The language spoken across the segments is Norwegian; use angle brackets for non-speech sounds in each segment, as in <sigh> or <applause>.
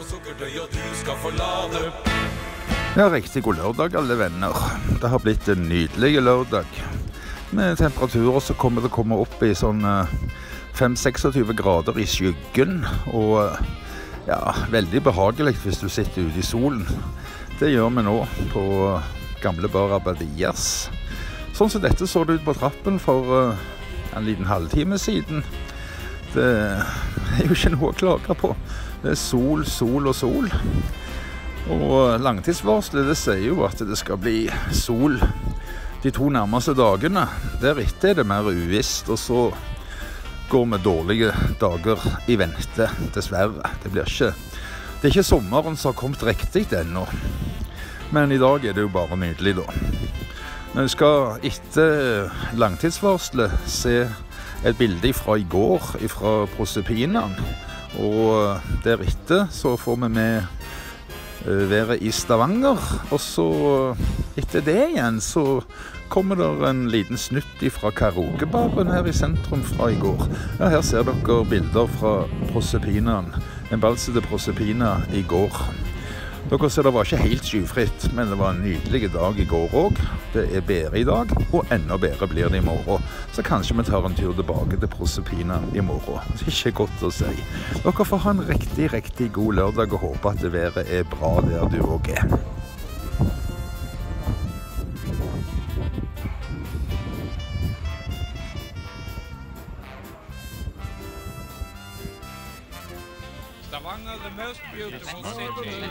få sukkertøy, og du skal få lade. Ja, riktig god lørdag, alle venner. Det har blitt en nydelig lørdag. Med temperaturer som kommer til å komme opp i sånn eh, 5-26 grader i skyggen. Og eh, ja, veldig behagelig hvis du sitter ute i solen. Det gjør vi nå på gamle bar Abadias. Sånn som dette så det ut på trappen for eh, en liten halvtime siden. <laughs> Det er jo ikke noe å klage på. Det er sol, sol og sol. Og langtidsvarselet det sier jo at det skal bli sol de to nærmeste dagene. Deretter er det mer uvisst, og så går vi dårlige dager i vente, dessverre. Det blir ikke Det er ikke sommeren som har kommet riktig ennå. Men i dag er det jo bare nydelig, da. Vi skal etter langtidsvarselet se et bilde fra i går fra Prosepinan. Og deretter så får vi med eh, været i Stavanger. Og så etter det igjen så kommer det en liten snutt fra karaokebaren her i sentrum fra i går. Ja, her ser dere bilder fra Prosepinan. En balse til Prosepina i går. Dere ser det var ikke helt skyfritt, men det var en nydelig dag i går òg. Det er bedre i dag, og enda bedre blir det i morgen. Så kanskje vi tar en tur tilbake til Prosepina i morgen. Det er ikke godt å si. Dere får ha en riktig, riktig god lørdag og håpe at været er bra der du òg er. Stavanger, the most beautiful city.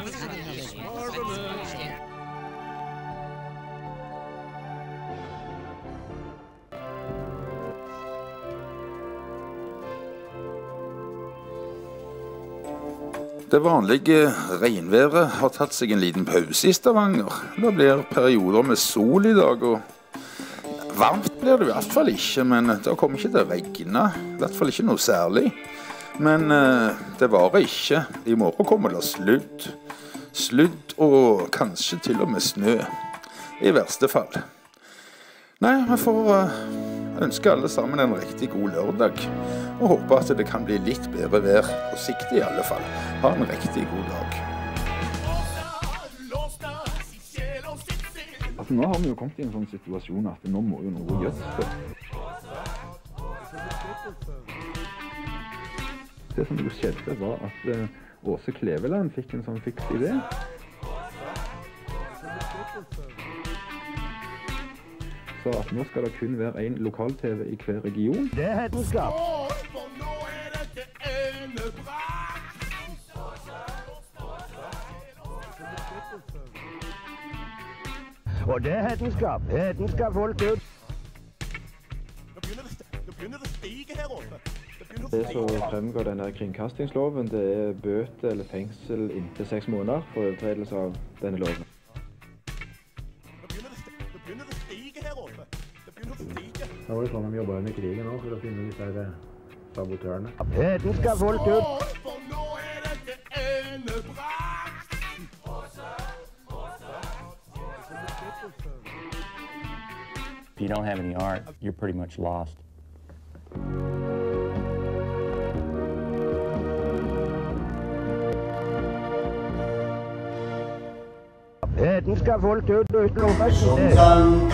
Det vanlige regnværet har tatt seg en liten pause i Stavanger. Det blir perioder med sol i dag, og varmt blir det i hvert fall ikke. Men det kommer ikke til å regne. I hvert fall ikke noe særlig. Men eh, det varer ikke. I morgen kommer det sludd. Sludd og kanskje til og med snø. I verste fall. Nei, vi får eh, ønske alle sammen en riktig god lørdag. Og håper at det kan bli litt bedre vær på sikt i alle fall. Ha en riktig god dag. Altså Nå har vi jo kommet i en sånn situasjon at nå må jo noe gjøres. Det som jo skjedde, var at eh, Åse Kleveland fikk en sånn fiks idé. Så at nå skal det kun være én lokal-TV i hver region. Det er hedenskap. Og det er hedenskap. Hedenskap holdt ut. Det, som fremgår denne kringkastingsloven, det er bøter eller fengsel inntil seks måneder for overtredelse av denne loven. Stige. Da var det sånn de jobba under krigen òg, for å finne disse her sabotørene. Hedenskap folk ut. For nå er det til. If you don't have any art, you're pretty much lost. Hedenskap folk ut uten Son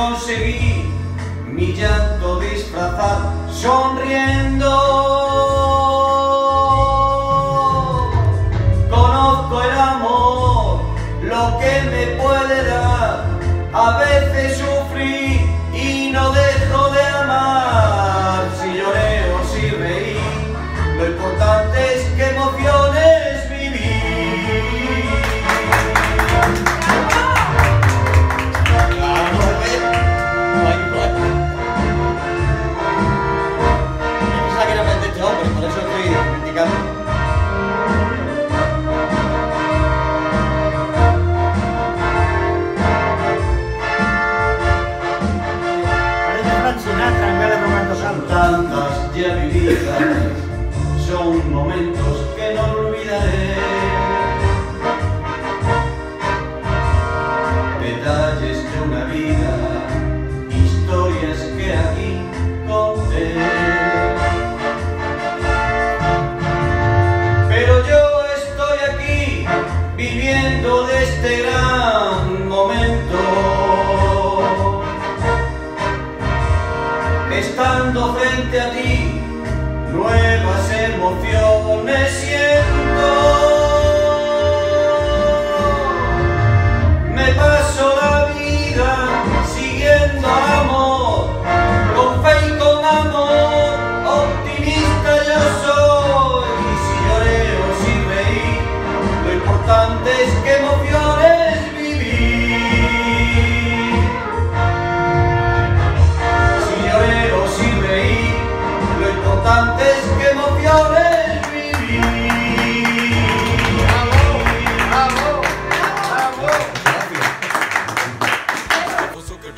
conseguí mi llanto disfrazar sonriendo.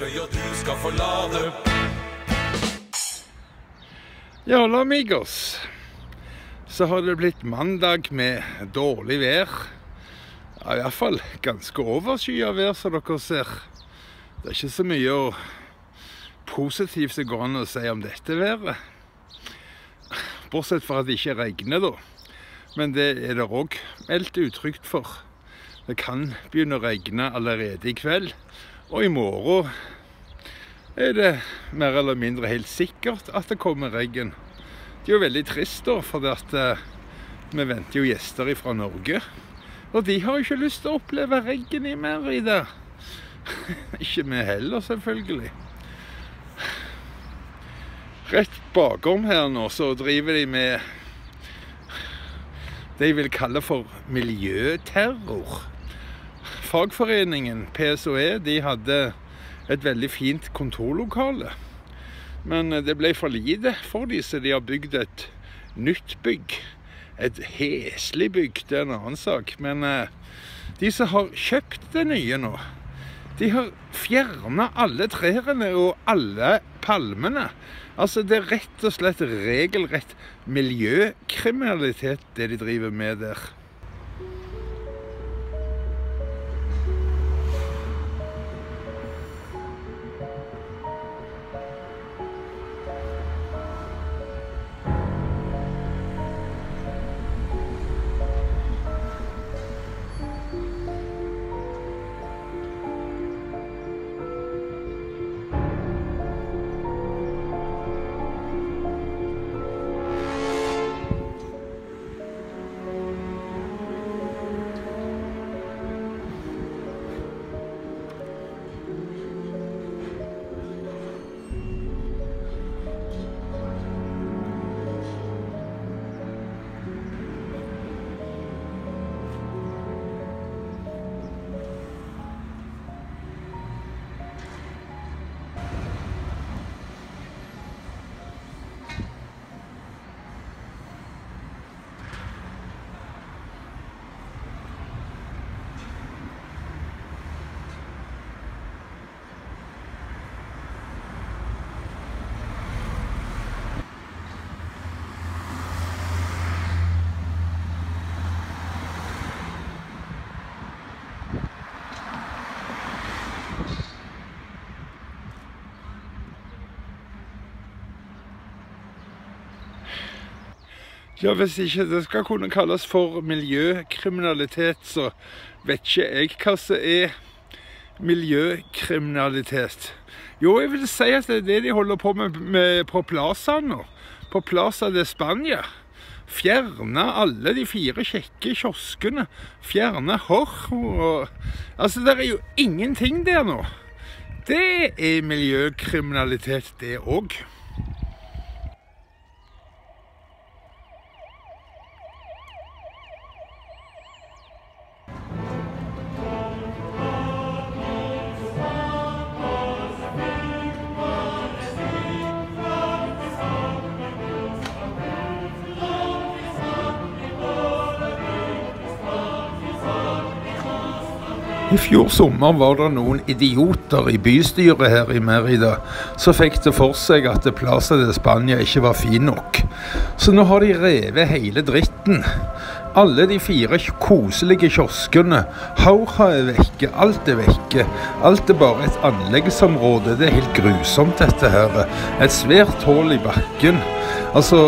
For og du skal forlate Ja, la amigos. Så har det blitt mandag med dårlig vær. Ja, Iallfall ganske overskya vær, som dere ser. Det er ikke så mye positivt som går an å si om dette været. Bortsett fra at det ikke regner, da. Men det er det òg meldt utrygt for. Det kan begynne å regne allerede i kveld. Og i morgen er det mer eller mindre helt sikkert at det kommer regn. Det er jo veldig trist, da, for at, eh, vi venter jo gjester fra Norge. Og de har jo ikke lyst til å oppleve regn i mer i det. <laughs> ikke vi heller, selvfølgelig. Rett bakom her nå så driver de med det jeg vil kalle for miljøterror. Fagforeningen PSOE de hadde et veldig fint kontorlokale. Men eh, det ble for lite for de, så de har bygd et nytt bygg. Et heslig bygg, det er en annen sak. Men eh, de som har kjøpt det nye nå, de har fjerna alle trærne og alle palmene. Altså, det er rett og slett regelrett miljøkriminalitet, det de driver med der. Ja, Hvis ikke det skal kunne kalles for miljøkriminalitet, så vet ikke jeg hva som er miljøkriminalitet. Jo, jeg vil si at det er det de holder på med, på Plaza nå. På Plaza de Spania. Fjerne alle de fire kjekke kioskene. Fjerne horro Altså, det er jo ingenting der nå. Det er miljøkriminalitet, det òg. I fjor sommer var det noen idioter i bystyret her i Merida som fikk det for seg at Plaza de Spania ikke var fin nok. Så nå har de revet hele dritten. Alle de fire koselige kioskene. Hauha er vekke, alt er vekke. Alt er bare et anleggsområde. Det er helt grusomt, dette her. Et svært hull i bakken. Altså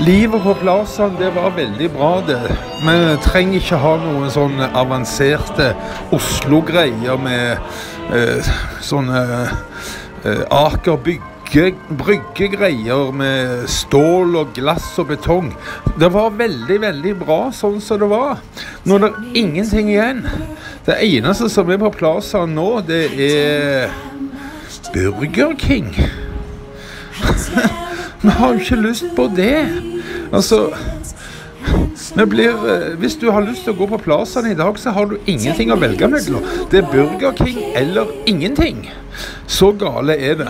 Livet på Plazaen det var veldig bra, det. Vi trenger ikke ha noen sånne avanserte Oslo-greier med eh, sånne eh, Aker Brygge-greier med stål og glass og betong. Det var veldig, veldig bra sånn som det var. Nå er det ingenting igjen. Det eneste som er på Plazaen nå, det er Burger King. Vi har jo ikke lyst på det. Altså blir, eh, hvis du har lyst til å gå på Plazaen i dag, så har du ingenting å velge mellom. Det er Burger King eller ingenting. Så gale er det.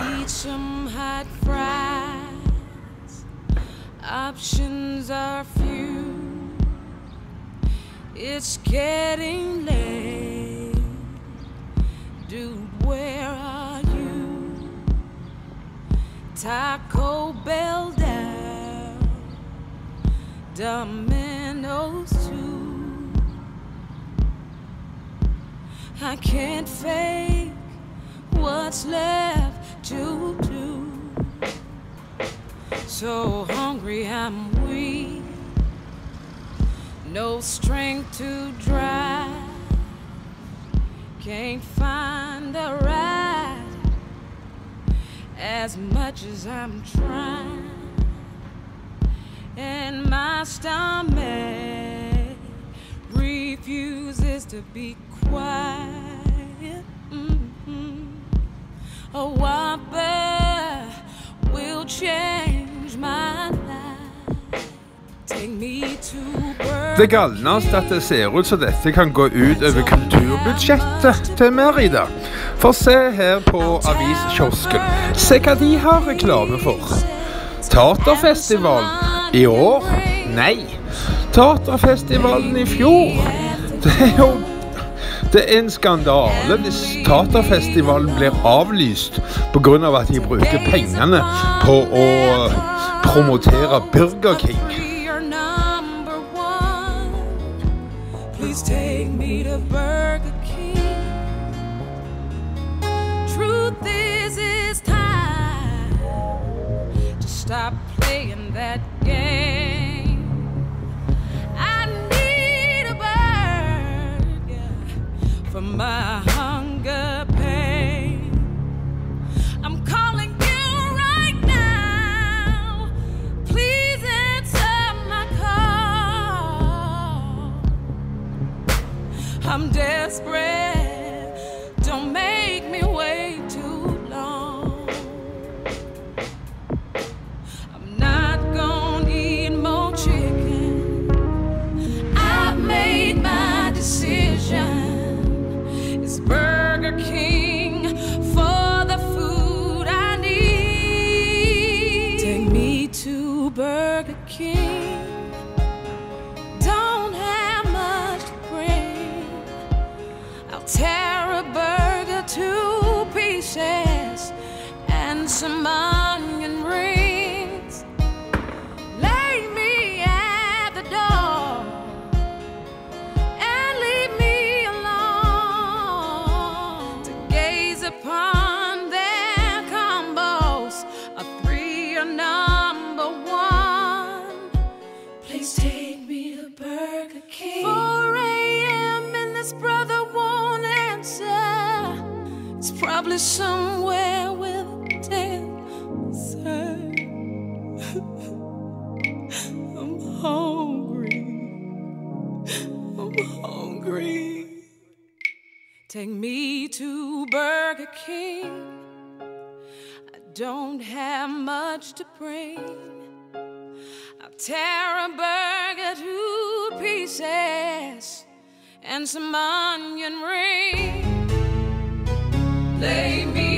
It's getting late. Dude, Taco Bell down. Domino's too. I can't fake what's left to do. So hungry I'm weak, no strength to drive. Can't find the ride as much as I'm trying, and my stomach refuses to be quiet. Mhm. A whopper will change my life. Take me to det ser ut dette kan gå ut over kulturbudsjettet til Merida. For se her på aviskiosken. Se hva de har reklame for. Taterfestivalen i år? Nei. Taterfestivalen i fjor? Det er jo det er en skandale hvis Taterfestivalen blir avlyst pga. at de bruker pengene på å promotere Burger King. Please take me to Burger stop playing that game. I need a burger for my upon their combos. A three or number one. Please take me to Burger King. 4 a.m. and this brother won't answer. It's probably somewhere Take me to Burger King. I don't have much to bring. I'll tear a burger to pieces and some onion rings. Lay me